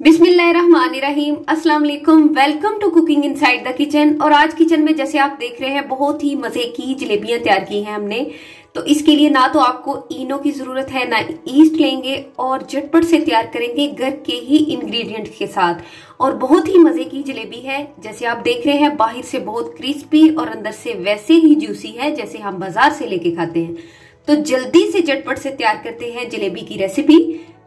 बिस्मिल्लाहिर्रहमानिर्रहीम। अस्सलाम वालेकुम welcome to cooking inside the kitchen. और आज किचन में जैसे आप देख रहे हैं, बहुत ही मज़े की जलेबियाँ तैयार की हैं हमने। तो इसके लिए ना तो आपको इनो की ज़रूरत है, ना ईस्ट लेंगे और झटपट से तैयार करेंगे घर के ही इंग्रेडिएंट्स के साथ। और बहुत ही मज़े की जलेबी है। जैसे आप देख रहे हैं, बाहर से बहुत क्रिस्पी और अंदर से वैसे ही जूसी है, जैसे हम बाज़ार से लेके खाते हैं। तो जल्दी से झटपट से तैयार करते हैं जलेबी की रेसिपी।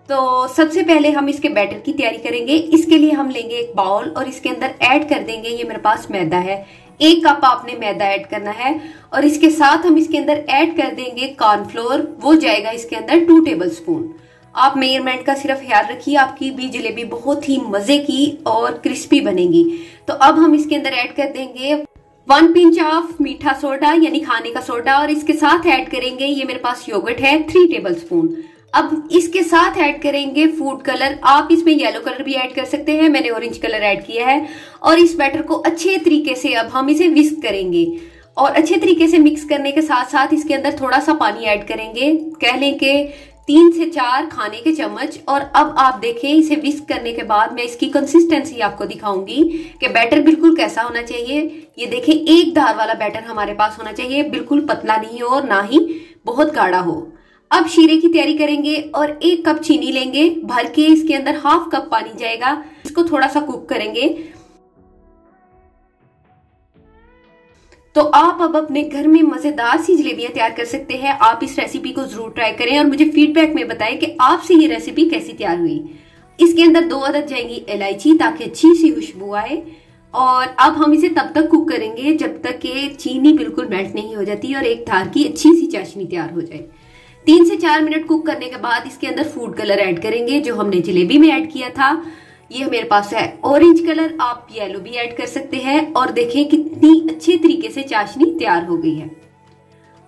तो सबसे पहले हम इसके बैटर की तैयारी करेंगे। इसके लिए हम लेंगे एक बाउल और इसके अंदर ऐड कर देंगे। ये मेरे पास मैदा है। एक कप आपने मैदा ऐड करना है और इसके साथ हम इसके अंदर ऐड कर देंगे कॉर्नफ्लोर। वो जाएगा इसके अंदर टू टेबल स्पून आप मेयरमेंट का सिर्फ़ ख्याल रखिए, आपकी भी जलेबी बहुत ही मज़े की और क्रिस्पी बनेगी। तो अब हम इसके अंदर ऐड कर देंगे वन पिंच ऑफ़ मीठा सोडा, यानी खाने का सोडा, और इसके साथ ऐड करेंगे, ये मेरे पास योगर्ट है, थ्री टेबल स्पून अब इसके साथ ऐड करेंगे फ़ूड कलर। आप इसमें येलो कलर भी ऐड कर सकते हैं, मैंने ऑरेंज कलर ऐड किया है। और इस बैटर को अच्छे तरीके से अब हम इसे विस्क करेंगे। और अच्छे तरीके से मिक्स करने के साथ साथ इसके अंदर थोड़ा सा पानी ऐड करेंगे। कह लें कि तीन से चार खाने के चम्मच। और अब आप देखें, इसे विस्क करने के बाद मैं इसकी कंसिस्टेंसी आपको दिखाऊँगी कि बैटर बिल्कुल कैसा होना चाहिए। ये देखें, एक धार वाला बैटर हमारे पास होना चाहिए। बिल्कुल पतला नहीं हो और ना ही बहुत गाढ़ा हो। अब शीरे की तैयारी करेंगे और एक कप चीनी लेंगे। भर के इसके अंदर हाफ़ कप पानी जाएगा। इसको थोड़ा सा कुक करेंगे। तो आप अब अपने घर में मज़ेदार सी जलेबियाँ तैयार कर सकते हैं। आप इस रेसिपी को ज़रूर ट्राई करें और मुझे फीडबैक में बताएँ कि आपसे ये रेसिपी कैसी तैयार हुई। इसके अंदर दो अदद जाएँगी इलायची ताकि अच्छी सी खुशबू आए। और अब हम इसे तब तक कुक करेंगे जब तक कि चीनी बिल्कुल मेल्ट नहीं हो जाती और एक थार की अच्छी सी चाशनी तैयार हो जाए। तीन से चार मिनट कुक करने के बाद इसके अंदर फ़ूड कलर ऐड करेंगे, जो हमने जलेबी में ऐड किया था। ये मेरे पास है ऑरेंज कलर, आप येलो भी ऐड कर सकते हैं और देखें कितनी अच्छे तरीके से चाशनी तैयार हो गई है।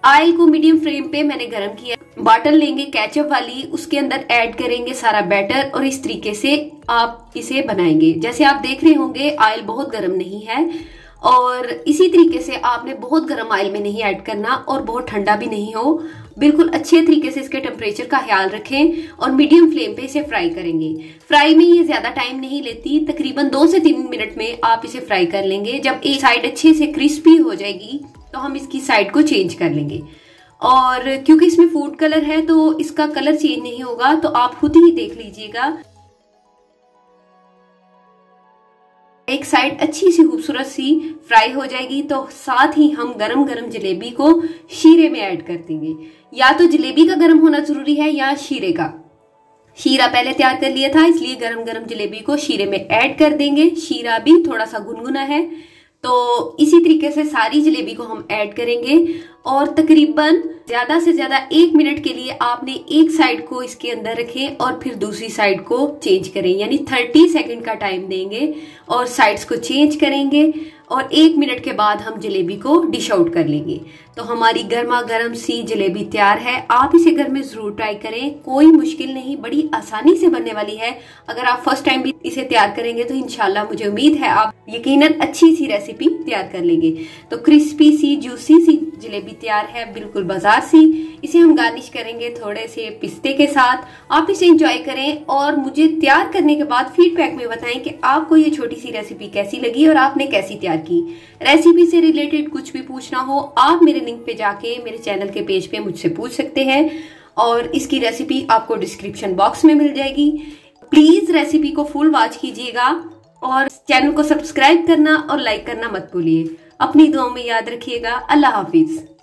ऑयल को मीडियम फ्लेम पे मैंने गर्म किया। बाटल लेंगे कैचअप वाली, उसके अंदर ऐड करेंगे सारा बैटर और इस तरीके से आप इसे बनाएँगे। जैसे आप देख रहे होंगे ऑयल बहुत गर्म नहीं है। और इसी तरीके से आपने बहुत गर्म ऑयल में नहीं ऐड करना और बहुत ठंडा भी नहीं हो। बिल्कुल अच्छे तरीके से इसके टेम्परेचर का ख्याल रखें और मीडियम फ्लेम पे इसे फ्राई करेंगे। फ्राई में ये ज़्यादा टाइम नहीं लेती, तकरीबन दो से तीन मिनट में आप इसे फ्राई कर लेंगे। जब एक साइड अच्छे से क्रिस्पी हो जाएगी तो हम इसकी साइड को चेंज कर लेंगे। और क्योंकि इसमें फ़ूड कलर है तो इसका कलर चेंज नहीं होगा तो आप खुद ही देख लीजिएगा एक साइड अच्छी सी खूबसूरत सी फ्राई हो जाएगी तो साथ ही हम गरम गरम जलेबी को शीरे में ऐड कर देंगे। या तो जलेबी का गरम होना ज़रूरी है या शीरे का। शीरा पहले तैयार कर लिया था, इसलिए गरम गरम जलेबी को शीरे में ऐड कर देंगे। शीरा भी थोड़ा सा गुनगुना है। तो इसी तरीके से सारी जलेबी को हम ऐड करेंगे और तकरीबन ज़्यादा से ज़्यादा एक मिनट के लिए आपने एक साइड को इसके अंदर रखें और फिर दूसरी साइड को चेंज करें, यानी थर्टी सेकेंड का टाइम देंगे और साइड्स को चेंज करेंगे और एक मिनट के बाद हम जलेबी को डिश आउट कर लेंगे। तो हमारी गर्मा गर्म सी जलेबी तैयार है। आप इसे घर में ज़रूर ट्राई करें। कोई मुश्किल नहीं, बड़ी आसानी से बनने वाली है। अगर आप फ़र्स्ट टाइम भी इसे तैयार करेंगे तो इनशाला मुझे उम्मीद है आप यकीनन अच्छी सी रेसिपी तैयार कर लेंगे। तो क्रिस्पी सी जूसी सी जलेबी तैयार है, बिल्कुल बाज़ार सी। इसे हम गार्निश करेंगे थोड़े से पिस्ते के साथ। आप इसे इंजॉय करें और मुझे तैयार करने के बाद फीडबैक में बताएँ कि आपको ये छोटी सी रेसिपी कैसी लगी और आपने कैसी तैयार की। रेसिपी से रिलेटेड कुछ भी पूछना हो, आप मेरे लिंक पे जाके मेरे चैनल के पेज पे मुझसे पूछ सकते हैं और इसकी रेसिपी आपको डिस्क्रिप्शन बॉक्स में मिल जाएगी। प्लीज़ रेसिपी को फुल वॉच कीजिएगा। और चैनल को सब्सक्राइब करना और लाइक करना मत भूलिए। अपनी दुआओं में याद रखिएगा। अल्लाह हाफिज।